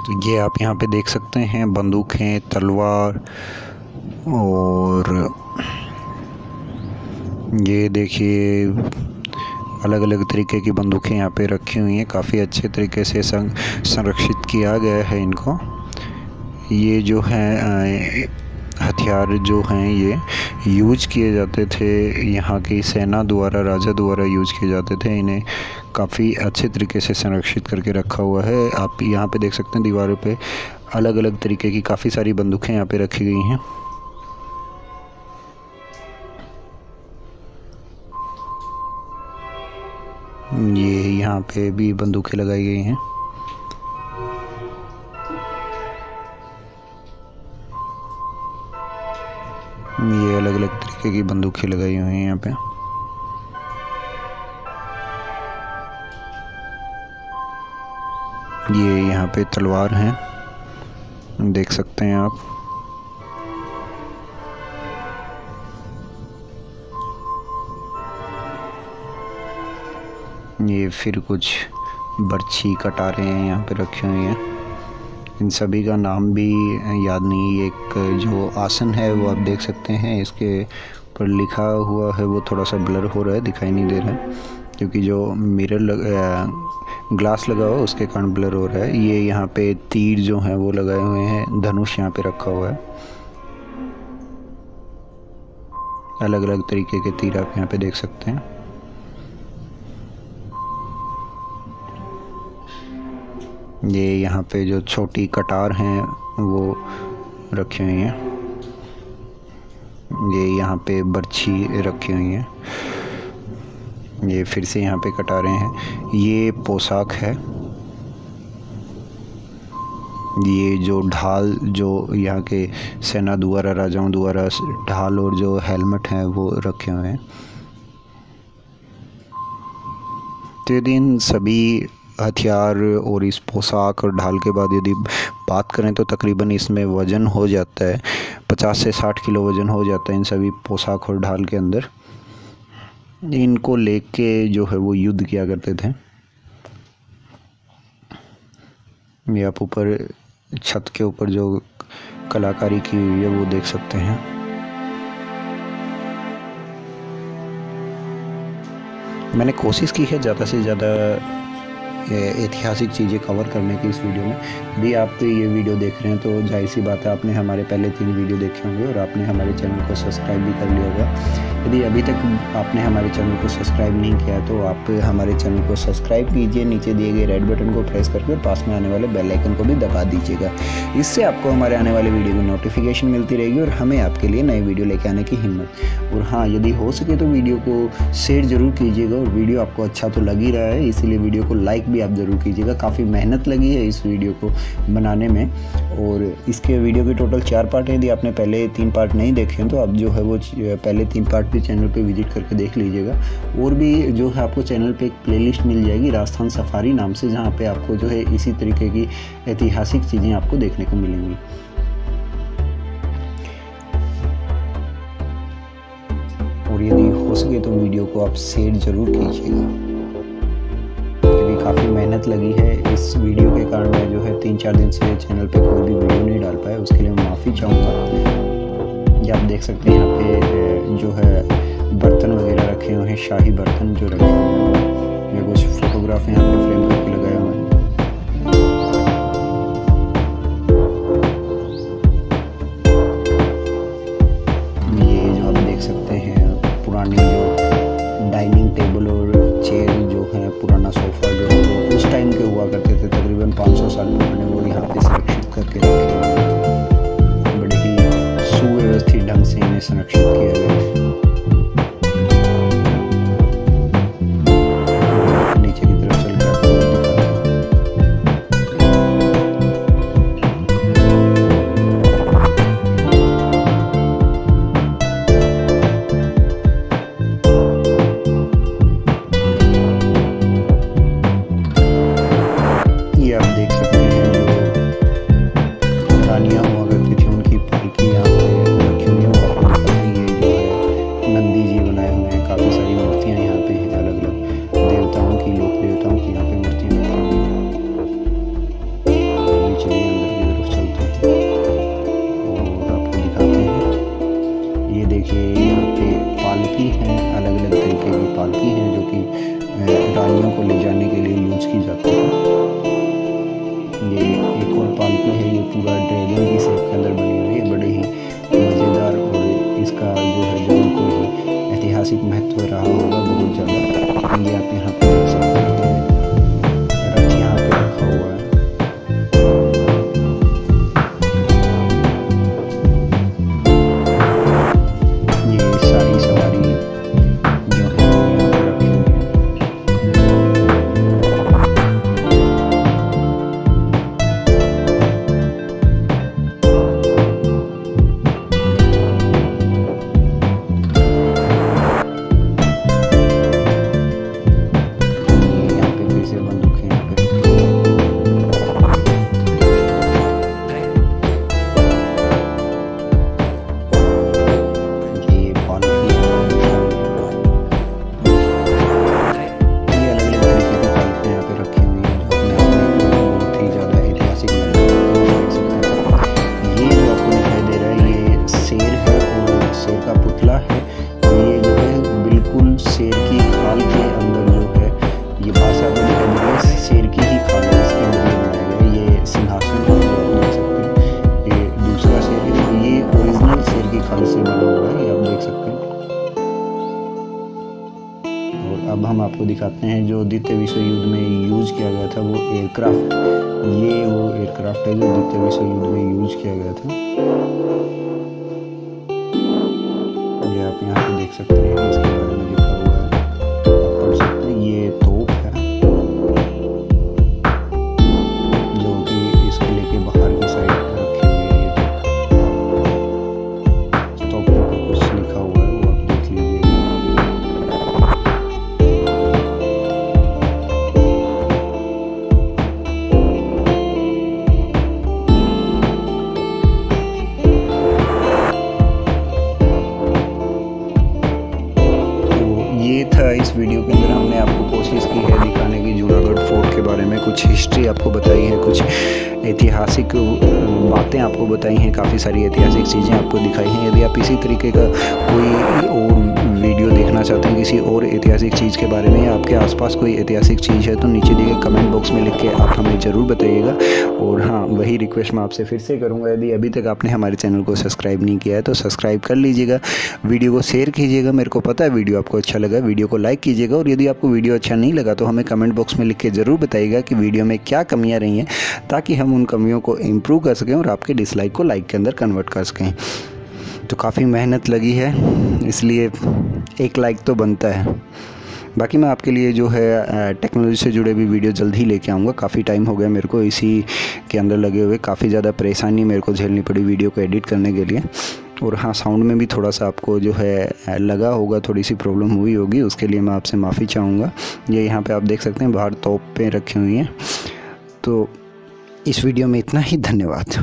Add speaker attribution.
Speaker 1: तो ये आप यहाँ पे देख सकते हैं, बंदूकें तलवार और ये देखिए अलग अलग तरीके की बंदूकें यहाँ पे रखी हुई हैं। काफ़ी अच्छे तरीके से संरक्षित किया गया है इनको। ये जो है हथियार जो हैं, ये यूज़ किए जाते थे। यहाँ की सेना द्वारा, राजा द्वारा यूज़ किए जाते थे। इन्हें काफ़ी अच्छे तरीके से संरक्षित करके रखा हुआ है। आप यहाँ पे देख सकते हैं दीवारों पे अलग अलग तरीके की काफ़ी सारी बंदूकें यहाँ पे रखी गई हैं। ये यहाँ पे भी बंदूकें लगाई गई हैं। ये अलग अलग तरीके की बंदूकें लगाई हुई हैं यहाँ पे। ये यहाँ पे तलवार हैं। देख सकते हैं आप। ये फिर कुछ बर्छी कटारे हैं, यहाँ पे रखे हुए हैं। इन सभी का नाम भी याद नहीं एक जो आसन है, वो आप देख सकते हैं, इसके पर लिखा हुआ है, वो थोड़ा सा ब्लर हो रहा है, दिखाई नहीं दे रहा है। क्योंकि जो मिरर लग ग्लास लगा हुआ है, उसके कारण ब्लर हो रहा है। ये यहाँ पे तीर जो हैं, वो लगाए हुए हैं। धनुष यहाँ पे रखा हुआ है। अलग अलग तरीके के तीर आप यहाँ पे देख सकते हैं। ये यहाँ पे जो छोटी कटार हैं, वो रखी हुई हैं। ये यहाँ पे बर्छी रखी हुई हैं। ये फिर से यहाँ पे कटा रहे हैं। ये पोशाक है। ये जो ढाल, जो यहाँ के सेना द्वारा राजाओं द्वारा ढाल और जो हेलमेट हैं, वो रखे हुए हैं। तो यदि इन सभी हथियार और इस पोशाक और ढाल के बाद यदि बात करें तो तकरीबन इसमें वज़न हो जाता है, पचास से साठ किलो वज़न हो जाता है इन सभी पोशाक और ढाल के अंदर। इनको लेके जो है वो युद्ध किया करते थे। ये आप ऊपर, छत के ऊपर जो कलाकारी की हुई है वो देख सकते हैं। मैंने कोशिश की है ज़्यादा से ज़्यादा ऐतिहासिक चीज़ें कवर करने की इस वीडियो में। यदि आप तो ये वीडियो देख रहे हैं तो ज़ाहिर सी बात है, आपने हमारे पहले तीन वीडियो देखे होंगे और आपने हमारे चैनल को सब्सक्राइब भी कर लिया होगा। यदि अभी तक आपने हमारे चैनल को सब्सक्राइब नहीं किया तो आप हमारे चैनल को सब्सक्राइब कीजिए, नीचे दिए गए रेड बटन को प्रेस करके पास में आने वाले बेल आइकन को भी दबा दीजिएगा। इससे आपको हमारे आने वाले वीडियो की नोटिफिकेशन मिलती रहेगी और हमें आपके लिए नई वीडियो लेके आने की हिम्मत। और हाँ यदि हो सके तो वीडियो को शेयर ज़रूर कीजिएगा और वीडियो आपको अच्छा तो लग ही रहा है, इसीलिए वीडियो को लाइक भी आप ज़रूर कीजिएगा। काफ़ी मेहनत लगी है इस वीडियो को बनाने में। और इसके वीडियो के टोटल चार पार्ट हैं। यदि आपने पहले तीन पार्ट नहीं देखे हैं तो आप जो है वो पहले तीन पार्ट भी चैनल पे विज़िट करके देख लीजिएगा। और भी जो है आपको चैनल पे एक प्लेलिस्ट मिल जाएगी, राजस्थान सफारी नाम से, जहाँ पे आपको जो है इसी तरीके की ऐतिहासिक चीज़ें आपको देखने को मिलेंगी। और यदि हो सके तो वीडियो को आप शेयर ज़रूर कीजिएगा। काफ़ी मेहनत लगी है। इस वीडियो के कारण मैं जो है तीन चार दिन से चैनल पे कोई भी वीडियो नहीं डाल पाया। उसके लिए माफ़ी चाहूँगा। ये आप देख सकते हैं यहाँ पे जो है बर्तन वगैरह रखे हुए हैं, शाही बर्तन जो रखे हुए हैं। कुछ फोटोग्राफ यहाँ पर फ्रेम करके लगाए संरक्षित के यहाँ पे पालकी हैं अलग अलग तरीके की पालकी हैं जो कि रानियों को ले जाने के लिए यूज़ की जाती है। ये एक और पालकी है, ये पूरा ड्रैगन की सेप के अंदर बनी हुई है, बड़े ही मज़ेदार और इसका जो है, जो कोई ऐतिहासिक महत्व रहा होगा, बहुत ज़्यादा। ये आप यहाँ पर आपको दिखाते हैं जो द्वितीय विश्व युद्ध में यूज़ किया गया था वो एयरक्राफ्ट, ये वो एयरक्राफ्ट है जो द्वितीय विश्व युद्ध में यूज़ किया गया था। ये आप यहाँ पे देख सकते हैं, इसके बारे बताई हैं कुछ ऐतिहासिक बातें आपको बताई हैं, काफ़ी सारी ऐतिहासिक चीज़ें आपको दिखाई हैं। यदि आप इसी तरीके का कोई और वीडियो देखना चाहते हैं किसी और ऐतिहासिक चीज़ के बारे में या आपके आसपास कोई ऐतिहासिक चीज़ है तो नीचे दिए कमेंट बॉक्स में लिख के आप हमें ज़रूर बताइएगा। और हाँ वही रिक्वेस्ट मैं आपसे फिर से करूँगा। यदि अभी तक आपने हमारे चैनल को सब्सक्राइब नहीं किया है तो सब्सक्राइब कर लीजिएगा। वीडियो को शेयर कीजिएगा। मेरे को पता है वीडियो आपको अच्छा लगा वीडियो को लाइक कीजिएगा। और यदि आपको वीडियो अच्छा नहीं लगा तो हमें कमेंट बॉक्स में लिख के ज़रूर बताइएगा कि वीडियो में क्या कमियाँ रही हैं, ताकि हम उन कमियों को इम्प्रूव कर सकें और आपके डिसलाइक को लाइक के अंदर कन्वर्ट कर सकें। तो काफ़ी मेहनत लगी है, इसलिए एक लाइक तो बनता है। बाकी मैं आपके लिए जो है टेक्नोलॉजी से जुड़े भी वीडियो जल्द ही लेके आऊँगा। काफ़ी टाइम हो गया मेरे को इसी के अंदर लगे हुए। काफ़ी ज़्यादा परेशानी मेरे को झेलनी पड़ी वीडियो को एडिट करने के लिए। और हाँ साउंड में भी थोड़ा सा आपको जो है लगा होगा, थोड़ी सी प्रॉब्लम हुई होगी, उसके लिए मैं आपसे माफ़ी चाहूँगा। ये यहाँ पे आप देख सकते हैं, बाहर तोप रखी हुई हैं। तो इस वीडियो में इतना ही, धन्यवाद।